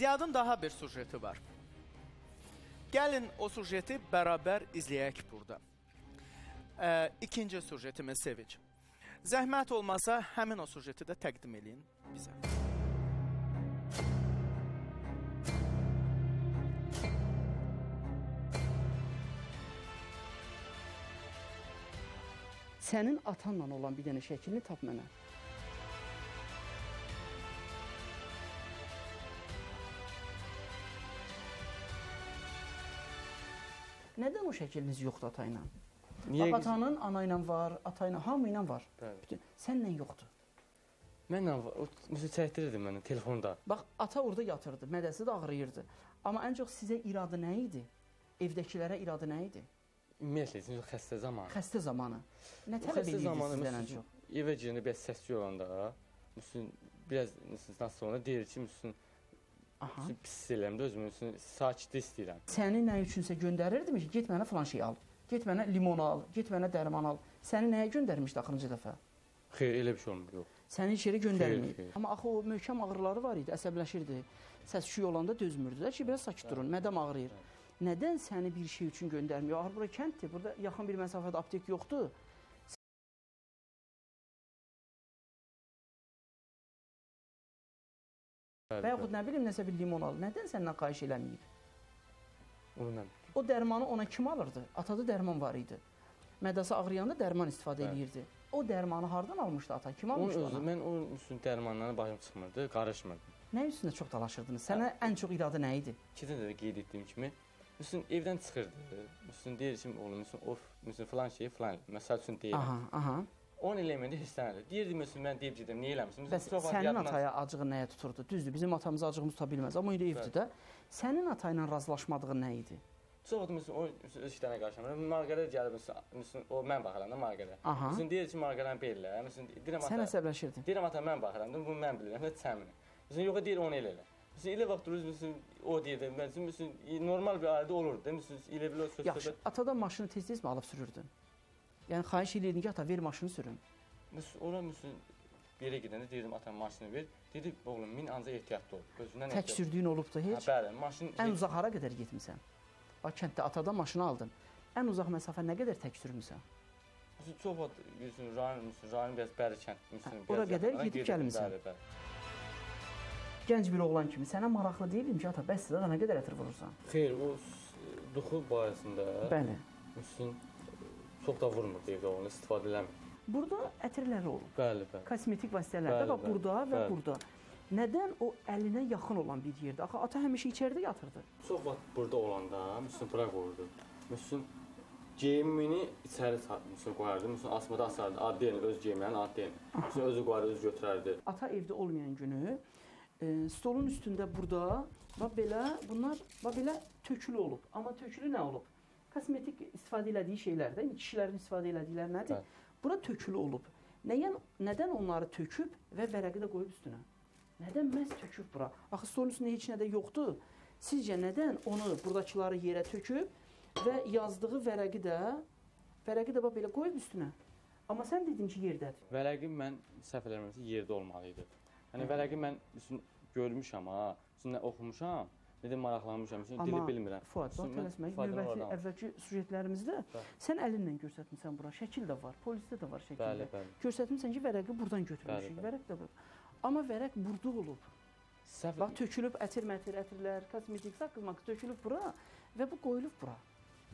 Ziyadın daha bir sujeti var. Gəlin o sujeti bərabər izləyək burada. Ə, ikinci sujetimiz Sevinç. Zəhmət olmasa həmin o sujeti də təqdim eləyin bizə. Sənin atanla olan bir dənə şəklini tap mənə. Nədən o şəkliniz yoxdur ata ilə? Niyə? Atanın ana ilə var, ata ilə, hamı ilə var. Bəli. Bütün sənlə yoxdur. Mənlə o məsəl çəkdirirdi mənə telefonda. Bax, ata orada yatırdı, mədəsi də ağrıyırdı. Amma ən çox sizə iradı nə idi? Evdəkilərə iradı nə idi? Ümumiyyətlə çünki xəstə zamanı. Xəstə zamanı. Nə tələb xəstə edirdi zamanı sizdən ən çox? evə girəndə biraz səs olanda, müsün biraz nasıl sonra deyir ki, müsün Aha. pis eləmdə özümü müsün sakitlik istəyirəm. Səni nə üçünsə göndərirdimi ki, get mənə falan şey al. Get mənə limon al, get mənə dərman al. Səni nəyə göndərmişdi axırıncı dəfə? Xeyr, elə bir şey olmur, yox. Səni heç yerə göndərməyib. Amma axı o möhkəm ağrıları var idi, əsəbləşirdi. Səs küçük olanda dözmürdü. Də ki, biraz sakit durun, mədəm ağrıyır. Nədən səni bir şey üçün göndərmiyor? Axı bura kənddir, burada yaxın bir məsafədə aptek yoxdur. Və yaxud nə bilim nəsə bir limon al. Nədən səndən xahiş eləməyib? Onunla. O dərmanı ona kim alırdı? Atada dərman var idi. Mədəsi ağrıyanda dərman istifadə Bəli. eləyirdi. O dərmanı hardan almışdı ata? Kim Onun almışdı özü ona? mən o müsün dərmanlarına başım çıxmırdı, qarışmırdı. Nə üstündə çox dalaşırdınız? Sənə ən çox iradə nə idi? İkinci də qeyd etdiyim kimi Müsün evdən çıxırdı. Müsün deyir ki, oğlum, müsün of, müsün falan şey falan. Məsəl üçün deyirəm. Aha, aha. Onun eləməyəndə hirslənirdi. Deyirdi müsün mən deyib gedirəm, niyə eləmirsən? Bəs sənin ataya acığı nəyə tuturdu? Düzdür, bizim atamıza acığımız tuta bilməz, amma indi evdir də. Sənin ata ilə razılaşmadığın nə idi? Çox da müsün o öz işlərinə qarışmır. Marqara gəlib müsün o mən baxıram da Marqara. Müsün deyir ki, Marqaran belə, müsün deyirəm Sən ata. əsəbləşirdin. Deyirəm ata mən baxıram da, bunu mən bilirəm, heç sən bilirsən. Müsün yox deyir onu elə elə. Müsün elə vaxt dururuz, müsün o deyir, mən müsün normal bir ailədə da, müsün elə belə söz Yaxşı, atadan maşını tez-tez mi alıb sürürdün? Yəni xahiş eləyirdin ki, ata ver maşını sürün. Müsün ora müsün bir yerə gedəndə deyirdim ata maşını ver. Dedi oğlum min ancaq ehtiyatlı ol. Özündən Tək sürdüyün olub da Hə, heç? bəli, maşın Ən uzaq hara qədər getmisən? Bax kənddə atadan maşını aldın. Ən uzaq məsafə nə qədər tək sürmüsən? Çox vaxt müsün rayon müsün rayon biraz bəri kənd müsün. Ora qədər gedib gəlmisən. Bəli, bəli. Gənc bir oğlan kimi sənə maraqlı deyildim ki, ata, bəs sizə nə qədər ətir vurursan? Xeyr, o duxul barəsində Bəli. müsün çox da vurmur evdə onu istifadə eləmir. Burada ətirləri olub. Bəli, bəli. Kosmetik vasitələrdə bax bəli, burada və bəli. burada. Nədən o əlinə yaxın olan bir yerdə? Axı ata həmişə içəridə yatırdı. Çox vaxt burada olanda müsün bura qoyurdu. Müsün geyimini içəri müsün qoyardı. Müsün asmada asardı. Adden öz geyimlərini adden. Müsün özü qoyardı, özü götürərdi. Ata evdə olmayan günü e, stolun üstündə burada bax belə bunlar bax belə tökülü olub. Amma tökülü nə olub? Kosmetik istifadə elədiyi şeylərdə, indi kişilərin istifadə elədikləri nədir? Bəli. Bura tökülü olub. Nəyə nədən onları töküb və vərəqi də qoyub üstünə? Nədən məhz töküb bura? Axı stolun üstündə heç nə də yoxdur. Sizcə nədən onu burdakıları yerə töküb və yazdığı vərəqi də vərəqi də belə qoyub üstünə? Amma sən dedin ki, yerdədir. Vərəqi mən səhv eləmirəmsə yerdə olmalı idi. Yəni vərəqi mən üstün görmüşəm ha, üstündə oxumuşam. Dedim maraqlanmışam, çünki dili bilmirəm. Fuad, bax tələsmək. Növbəti əvvəlki sujetlərimizdə Bəli. sən əlinlə göstərmisən bura. Şəkil də var, polisdə də var şəkildə. Bəli, bəli. Göstərmisən ki, vərəqi burdan götürmüşük. Vərəq də burada. Amma vərəq burada olub. Səhv Bax tökülüb ətir, mətir, ətirlər, kosmetik saqqılmaq tökülüb bura və bu qoyulub bura.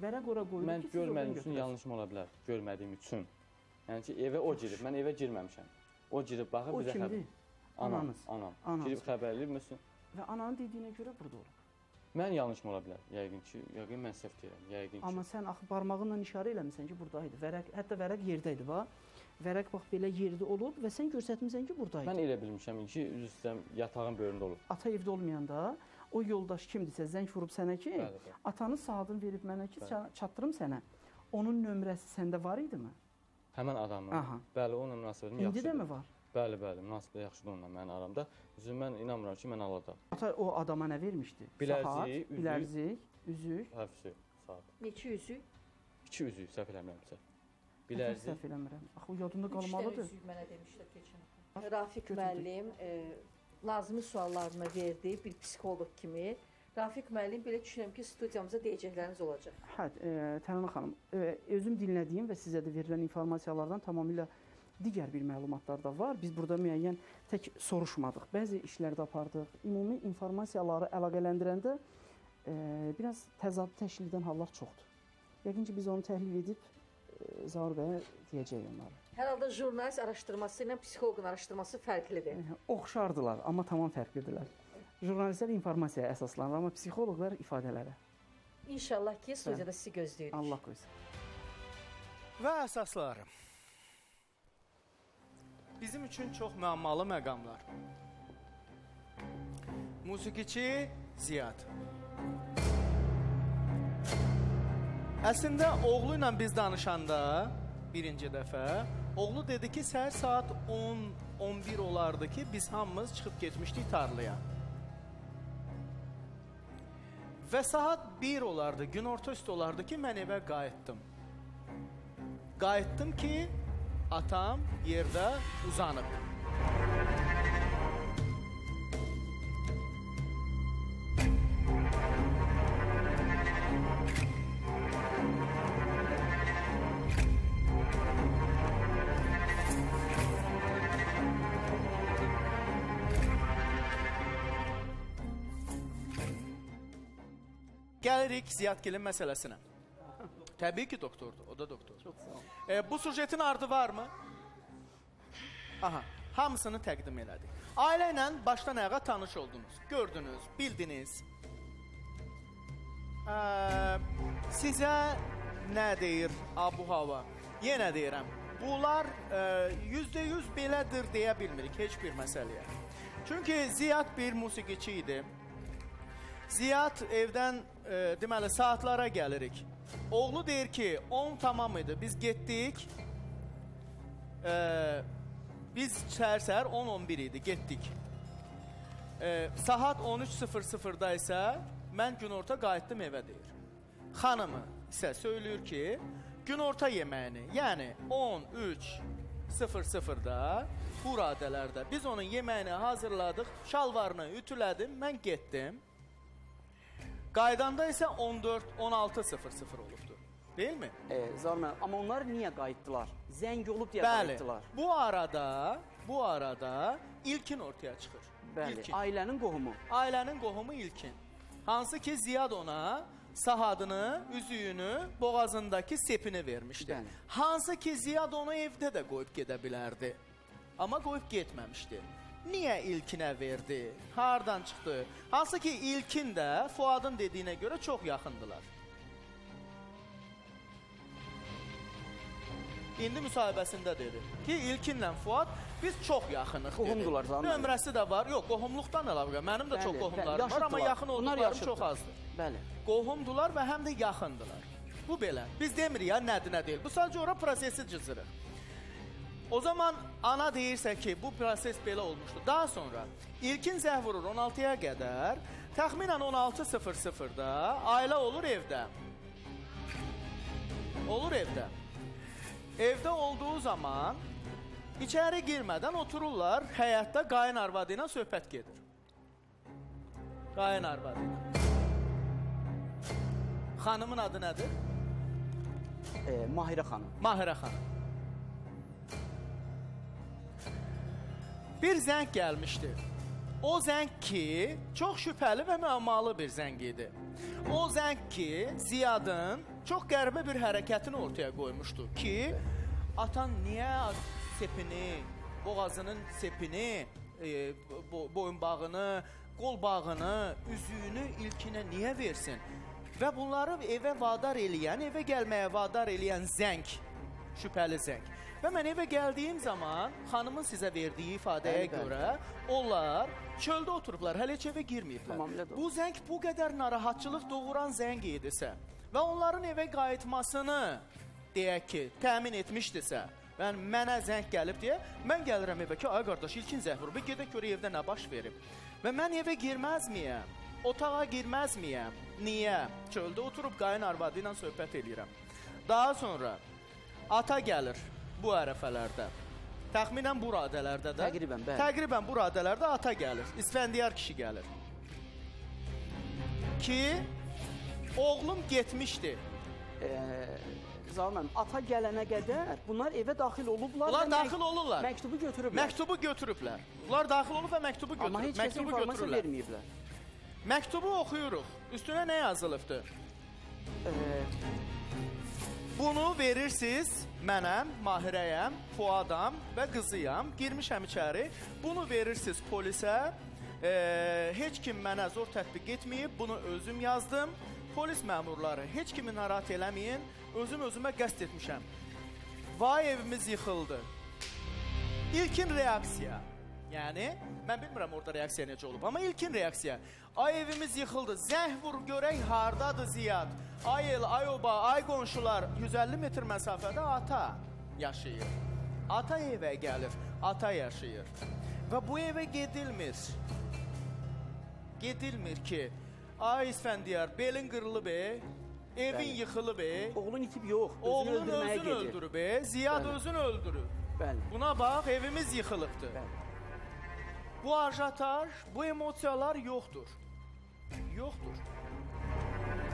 Vərəq ora qoyulub Mən ki, görmədiyim üçün yanlışım ola bilər. Görmədiyim üçün. Yəni ki, evə o girib, mən evə girməmişəm. O girib baxıb O bizə kimdir? Anam, Ananız. anam. Ananız. Girib xəbərli müsün? Və ananın dediyinə görə burada olub. Mən yanlışım ola bilər. Yəqin ki, yəqin mən səhv deyirəm. Yəqin ki. Amma sən axı barmağınla işarə eləmisən ki, buradaydı. Vərəq, hətta vərəq yerdə idi bax. Vərəq bax belə yerdə olub və sən göstərmisən ki, buradaydı. Mən elə bilmişəm ki, üzr istəyirəm, yatağın böyründə olub. ata evdə olmayanda o yoldaş kimdirsə zəng vurub sənə ki, Bəli, bəli. atanın saatını verib mənə ki, Bəli. ça- çatdırım sənə. Onun nömrəsi səndə var idimi? Həmin adamla. Aha. Bəli, onunla münasibətim İndi yaxşıdır. də mi var? Bəli, bəli, münasibət yaxşıdır onunla mənim aramda. Üzü mən inanmıram ki, mən alacağam. Ata o adama nə vermişdi? Bilərzik, üzük. bilərzik, üzük. Həfsi saat. Neçə üzük? 2 üzük səhv eləmirəmsə. Bilərzik. Səhv eləmirəm. Axı yadında qalmalıdır. üzük mənə demişlər keçən həftə. Rafiq müəllim e, lazımi suallarını verdi bir psixoloq kimi. Rafiq müəllim belə düşünürəm ki, studiyamıza deyəcəkləriniz olacaq. Hə, e, Tərlan xanım, e, özüm dinlədiyim və sizə də verilən informasiyalardan tamamilə digər bir məlumatlar da var. Biz burada müəyyən tək soruşmadıq. Bəzi işlərdə apardıq. Ümumi informasiyaları əlaqələndirəndə e, biraz təzad təşkil edən hallar çoxdur. Yəqin ki, biz onu təhlil edib e, Zaur bəyə deyəcəyik onları. Hər halda jurnalist araşdırması ilə psixoloqun araşdırması fərqlidir. Oxşardılar, amma tamam fərqlidirlər. Jurnalistlər informasiyaya əsaslanır, amma psixoloqlar ifadələrə. İnşallah ki, studiyada sizi gözləyirik. Allah qoysun. Və əsasları. Bizim üçün çox müəmmalı məqamlar. Musiqiçi Ziyad. Əslində oğlu ilə biz danışanda birinci dəfə oğlu dedi ki, səhər saat 10 11 olardı ki, biz hamımız çıxıb getmişdik tarlaya. Və saat 1 olardı, günorta üstü olardı ki, mən evə qayıtdım. Qayıtdım ki, Atam yerde uzanıp. Gəlirik ziyadkilin məsələsinə. Təbii ki, doktordur. O da doktor. Çox sağ olun. E, bu sujetin ardı varmı? Aha, hamısını təqdim elədik. Ailə ilə başdan ayağa tanış oldunuz, gördünüz, bildiniz. E, sizə nə deyir abu hava? Yenə deyirəm, bunlar e, yüzdə yüz belədir deyə bilmirik heç bir məsələyə. Çünki Ziyad bir musiqiçi idi. Ziyad evdən e, deməli saatlara gəlirik. Oğlu deyir ki, 10 tamam idi. Biz getdik. E, biz səhər-səhər 10-11 idi, getdik. E, saat 13:00-da isə mən günorta qayıtdım evə deyir. Xanımı isə söyləyir ki, günorta yeməyini, yəni 13:00-da bu radələrdə biz onun yeməyini hazırladıq, şalvarını ütülədim, mən getdim. Qaydanda isə 14 16:00 olubdu. Deyilmi? E, Zaur müəllim, amma onlar niyə qayıtdılar? Zəng olub deyə Bəli. qayıtdılar. Bu arada, bu arada ilkin ortaya çıxır. Bəli, İlkin. ailənin qohumu. Ailənin qohumu ilkin. Hansı ki Ziyad ona sahadını, üzüyünü, boğazındakı sepini vermişdi. Bəli. Hansı ki Ziyad onu evdə də qoyub gedə bilərdi. Amma qoyub getməmişdi. Niyə ilkinə verdi? Hardan çıxdı? Hansı ki ilkin də Fuadın dediyinə görə çox yaxındılar. İndi müsahibəsində dedi ki, İlkinlə Fuad biz çox yaxınıq. Qohumdular zaten. Nömrəsi də var. Yox, qohumluqdan əlaqə. Mənim də Bəli, çox qohumlarım var, amma yaxın olduqlarım çox azdır. Bəli. Qohumdular və həm də yaxındılar. Bu belə. Biz demirik ya nədir, nə deyil. Bu sadəcə ora prosesi cızırıq. O zaman ana deyirsə ki, bu proses belə olmuşdu. Daha sonra ilkin zəh vurur 16-ya qədər, təxminən 16:00-da ailə olur evdə. Olur evdə. Evdə olduğu zaman içəri girmədən otururlar, həyətdə qayın arvadı ilə söhbət gedir. Qayın arvadı ilə. Xanımın adı nədir? E, Mahirə xanım. Mahirə xanım. Bir zəng gəlmişdi. O zəng ki, çox şübhəli və müəmmalı bir zəng idi. O zəng ki, Ziyadın çox qəribə bir hərəkətini ortaya qoymuşdu ki, atan niyə sepini, boğazının sepini, e, bo boyun bağını, qol bağını, üzüyünü ilkinə niyə versin? Və bunları evə vadar eləyən, evə gəlməyə vadar eləyən zəng, şübhəli zəng. Və mən evə gəldiyim zaman xanımın sizə verdiyi ifadəyə bəli. görə onlar çöldə oturublar, hələ heç evə girməyiblər. Tamamilə doğru. Bu zəng bu qədər narahatçılıq doğuran zəng idisə və onların evə qayıtmasını deyək ki, təmin etmişdisə, yəni mənə zəng gəlib deyə mən gəlirəm evə ki, ay qardaş, ilkin zəng vurub, gedək görək evdə nə baş verib. Və mən evə girməzmiyəm? Otağa girməzmiyəm? Niyə? Çöldə oturub qayın arvadı ilə söhbət eləyirəm. Daha sonra ata gəlir bu ərəfələrdə. Təxminən bu radələrdə də. Təqribən, bəli. Təqribən bu radələrdə ata gəlir. İsfəndiyar kişi gəlir. Ki oğlum getmişdi. E, Zalim müəllim, ata gələnə qədər bunlar evə daxil olublar. Bunlar daxil olurlar. Məktubu götürüblər. Məktubu götürüblər. Bunlar daxil olub və məktubu Amma götürüb. heç kəsə informasiya verməyiblər. Məktubu oxuyuruq. Üstünə nə yazılıbdı? E, Bunu verirsiniz mənəm, Mahirəyəm, Fuadam və qızıyam. Girmişəm içəri. Bunu verirsiniz polisə. E, heç kim mənə zor tətbiq etməyib. Bunu özüm yazdım. Polis məmurları heç kimi narahat eləməyin. Özüm özümə qəsd etmişəm. Vay evimiz yıxıldı. İlkin reaksiya. Yəni mən bilmirəm orada reaksiya necə olub, amma ilkin reaksiya. Ay evimiz yıxıldı. Zəng vur görək hardadır Ziyad. Ay el, ay oba, ay qonşular 150 metr məsafədə ata yaşayır. Ata evə gəlir, ata yaşayır. Və bu evə gedilmir. Gedilmir ki, ay İsfəndiyar, belin qırılıb e, evin Bəli. yıxılıb e. oğlun itib yox, özünü Oğlun öldürməyə özünü gedir. öldürüb e, Ziyad Bəli. özünü öldürüb. Bəli. Buna bax, evimiz yıxılıbdı. Bəli. Bu ajataj, bu emosiyalar yoxdur. Yoxdur.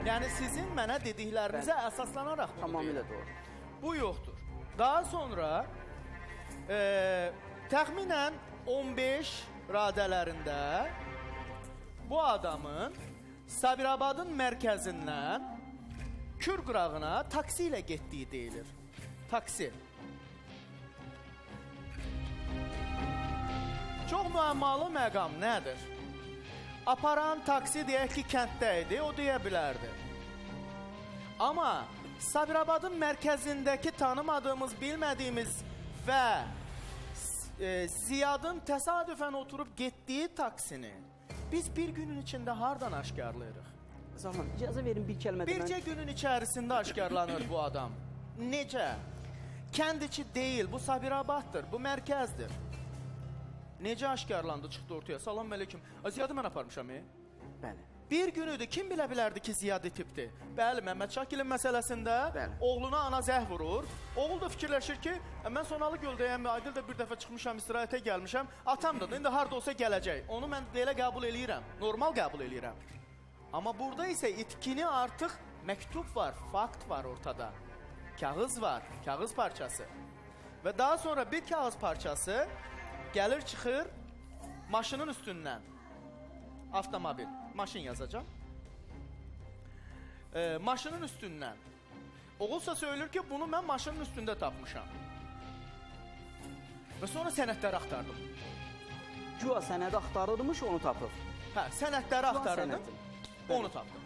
Yəni sizin mənə dediklərinizə əsaslanaraq bunu Tamamilə deyirəm. doğru. Bu yoxdur. Daha sonra e, təxminən 15 radələrində bu adamın Sabirabadın mərkəzindən Kür qırağına taksi ilə getdiyi deyilir. Taksi. Çox müəmmalı məqam nədir? Aparan taksi deyək ki, kənddə idi, o deyə bilərdi. Amma Sabirabadın mərkəzindəki tanımadığımız, bilmədiyimiz və e, Ziyadın təsadüfən oturub getdiyi taksini biz bir günün içində hardan aşkarlayırıq? Zaman icazə verin bir kəlmə də Bircə günün içərisində aşkarlanır bu adam. Necə? Kənd içi deyil, bu Sabirabaddır, bu mərkəzdir. Necə aşkarlandı, çıxdı ortaya? Salam əleykum. A, Ziyadı mən aparmışam, e? Bəli. Bir günüdür kim bilə bilərdi ki, Ziyad tipdir? Bəli, Məmməd Şakilin məsələsində Bəli. oğluna ana zəh vurur. Oğul da fikirləşir ki, "Ə, mən Sonalı göldəyəm, Aydıl da bir dəfə çıxmışam, istirahətə gəlmişəm. Atam da indi harda olsa gələcək. Onu mən belə qəbul eləyirəm. Normal qəbul eləyirəm. Amma burada isə itkini artıq məktub var, fakt var ortada. Kağız var, kağız parçası. Və daha sonra bir kağız parçası gəlir çıxır maşının üstündən. Avtomobil, maşın yazacağam. Ee, maşının üstündən. Oğulsa söylür ki, bunu mən maşının üstündə tapmışam. Və sonra sənədləri axtardım. Güya sənədi axtarırmış, onu tapıb. Hə, sənədləri Plan axtardım. sənədi. Onu tapdım.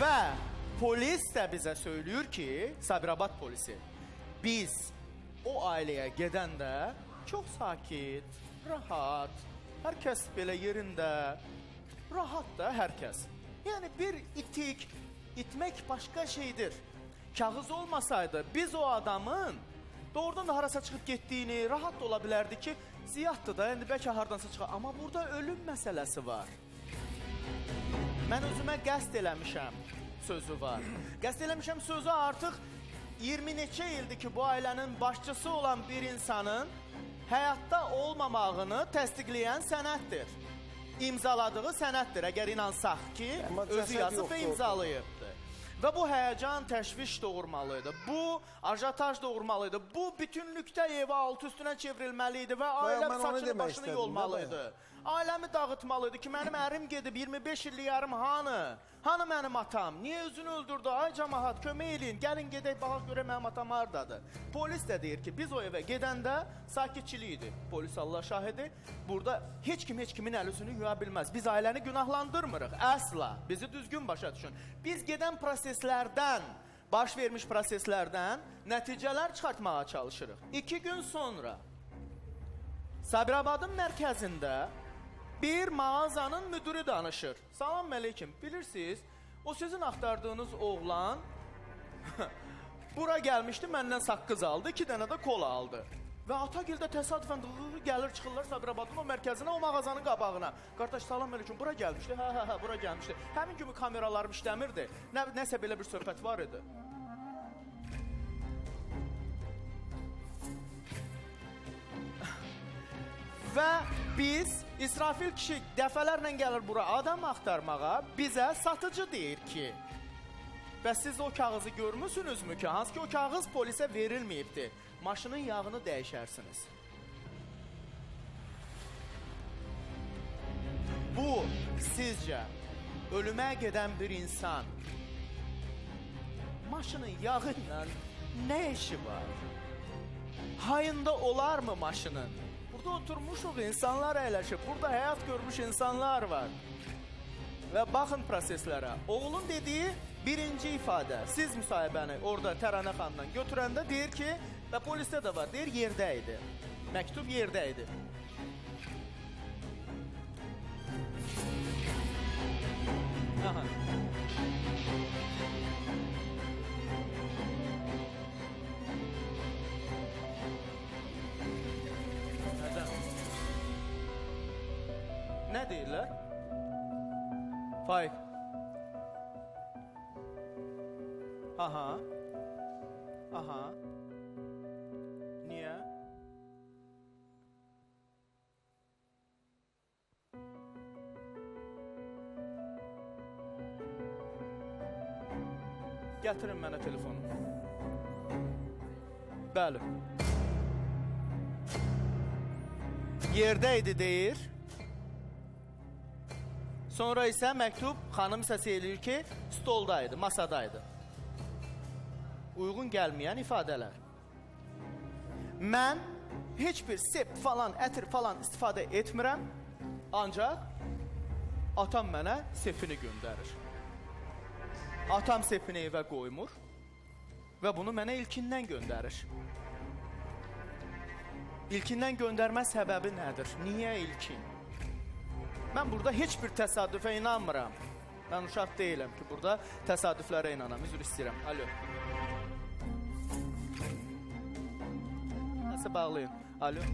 Və polis də bizə söylüyor ki, Sabirabad polisi, biz o ailəyə gedəndə çox sakit, rahat, hər kəs belə yerində, rahat da hər kəs. Yəni bir itik, itmək başqa şeydir. Kağız olmasaydı biz o adamın doğrudan da harasa çıxıb getdiyini rahat da ola bilərdi ki, ziyaddır da, indi bəlkə hardansa çıxar. Amma burada ölüm məsələsi var. Mən özümə qəsd eləmişəm sözü var. Qəsd eləmişəm sözü artıq 20 neçə ildir ki, bu ailənin başçısı olan bir insanın həyatda olmamağını təsdiqləyən sənəddir. İmzaladığı sənəddir, əgər inansaq ki, Amma özü yazıb və imzalayıbdır. Və bu həyəcan, təşviş doğurmalıydı. Bu ajataj doğurmalıydı. Bu bütünlükdə evi alt üstünə çevrilməli idi və ailə saçını başını yolmalıydı. Ailəmi dağıtmalıydı ki, mənim ərim gedib 25 illik ərim hanı? Hanı mənim atam? Niyə özünü öldürdü? Ay cəmaət, kömək eləyin. Gəlin gedək baxaq görək mənim atam hardadır. Polis də deyir ki, biz o evə gedəndə sakitçilik idi. Polis Allah şahidi. Burada heç kim heç kimin əl üzünü yuya bilməz. Biz ailəni günahlandırmırıq. Əsla. Bizi düzgün başa düşün. Biz gedən proseslərdən baş vermiş proseslərdən nəticələr çıxartmağa çalışırıq. 2 gün sonra Sabirabadın mərkəzində bir mağazanın müdürü danışır. Salam əleyküm. Bilirsiniz, o sizin axtardığınız oğlan bura gəlmişdi, məndən saqqız aldı, 2 dənə də kola aldı. Və Atagildə təsadüfən gəlir çıxırlar Sabirabadın o mərkəzinə, o mağazanın qabağına. Qardaş salam əleyküm, bura gəlmişdi. Hə hə hə, bura gəlmişdi. Həmin kimi kameralarım işləmirdi. Nə nəsə belə bir söhbət var idi. Və biz İsrafil kişi dəfələrlə gəlir bura adam axtarmağa, bizə satıcı deyir ki, Bəs siz o kağızı görmüsünüzmü ki, hansı ki o kağız polisə verilməyibdi. Maşının yağını dəyişərsiniz. Bu sizcə ölümə gedən bir insan maşının yağı ilə nə işi var? Hayında olarmı maşının? Burada oturmuşuq, insanlar əyləşib. Burada həyat görmüş insanlar var. Və baxın proseslərə. Oğlun dediyi birinci ifadə. Siz müsahibəni orada Təranə xanımdan götürəndə deyir ki, və polisdə də var, deyir yerdə idi. Məktub yerdə idi. Aha. Deyirlər? Faik. Aha. Aha. Niyə? Gətirin mənə telefonu. Bəli. Yerdə idi deyir. Sonra isə məktub xanım səs eləyir ki, stoldaydı, masadaydı. Uyğun gəlməyən ifadələr. Mən heç bir sep falan, ətir falan istifadə etmirəm. Ancaq atam mənə sepini göndərir. Atam sepini evə qoymur və bunu mənə ilkindən göndərir. İlkindən göndərmə səbəbi nədir? Niyə ilkin? Mən burada heç bir təsadüfə inanmıram. Mən uşaq deyiləm ki, burada təsadüflərə inanam. Üzr istəyirəm. Alo. Nəsə bağlayın. Alo.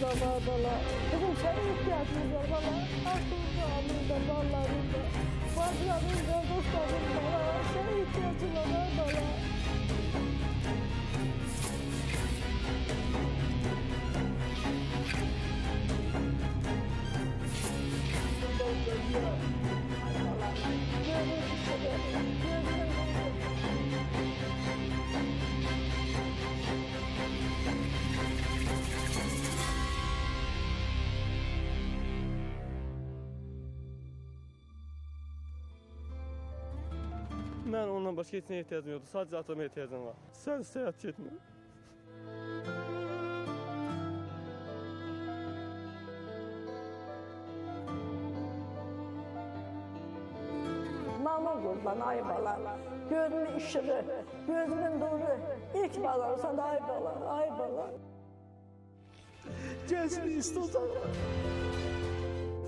da var valla. Bugün para ihtiyacımız var valla. Aklımızda, amımızda, varlarımızda. Bazılarımızda, dostlarımızda. Para ihtiyacımız var valla. Mən ondan başqa heç nəyə ehtiyacım yoxdur. Sadəcə atama ehtiyacım var. Sən səyahət getmə. Mama qurban ay bala. Gözümün işığı, gözümün nuru. İlk balarsan ay bala, ay bala. Gənclik istəyirsən.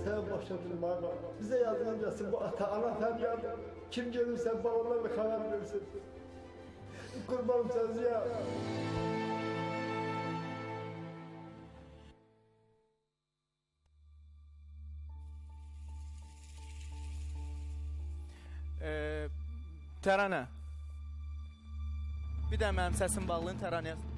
Sen başa durma. Bize yardım gelsin bu ata, ana feryadı. Kim gelirse babamdan bir haber versin. Kurbanım sensin ya. Ee, Təranə. Bir də mənim səsim bağlayın Təranəyə.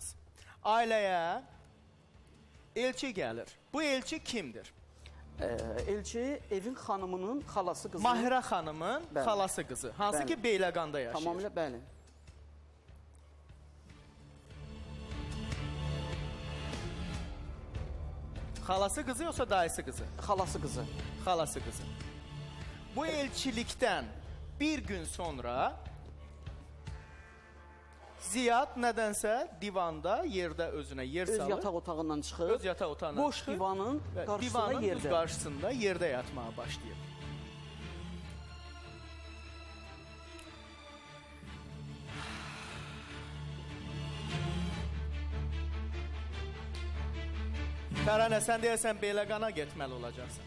Nüans. Ailəyə elçi gəlir. Bu elçi kimdir? Ə, elçi evin xanımının xalası qızı. Mahirə xanımın Bəli. xalası qızı, hansı Bəli. ki Beyləqanda yaşayır. Tamamilə bəli. Xalası qızı yoxsa dayısı qızı? Xalası qızı. Xalası qızı. Bu elçilikdən bir gün sonra Ziyad nədənsə divanda yerdə özünə yer Öz salır. yataq otağından çıxır. öz yataq otağına boş çıxır divanın və qarşısında divanın yerdə. qarşısında yerdə yatmağa başlayır. Tərənə, sən deyəsən Beyləqana getməli olacaqsan.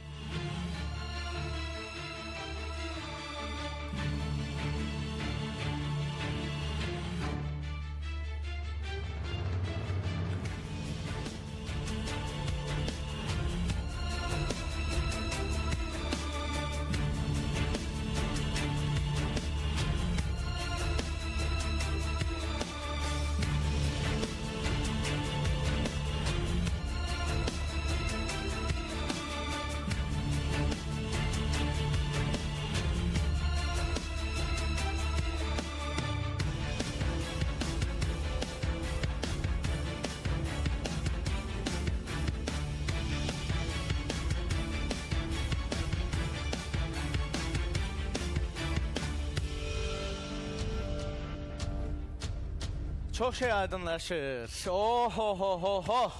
Çox şey aydınlaşır. Oh, oh, oh, oh, oh.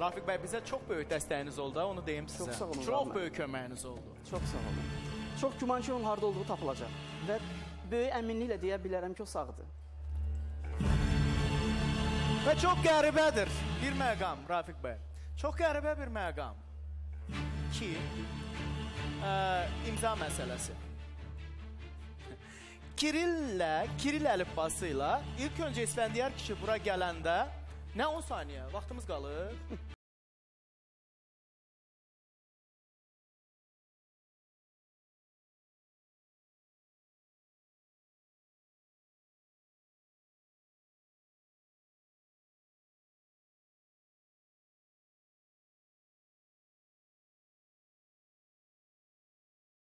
Rafiq bəy bizə çox böyük dəstəyiniz oldu, onu deyim sizə. Çox sağ olun, Çox Rahman. böyük köməyiniz oldu. Çox sağ olun. Çox güman ki, onun harda olduğu tapılacaq. Və böyük əminliklə deyə bilərəm ki, o sağdır. Və çox qəribədir bir məqam Rafiq bəy. Çox qəribə bir məqam ki, ə, imza məsələsi. Kirillə, Kiril əlifbası ilə ilk öncə İsfəndiyar kişi bura gələndə nə 10 saniyə vaxtımız qalır.